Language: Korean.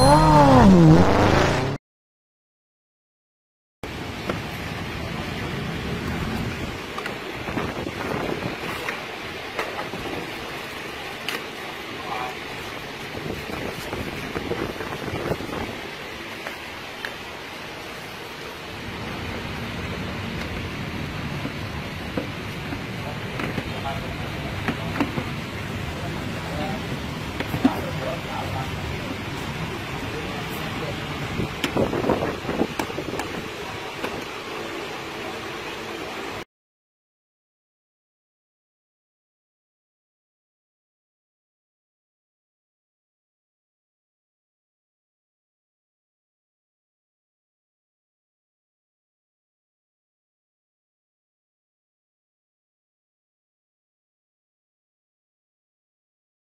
와.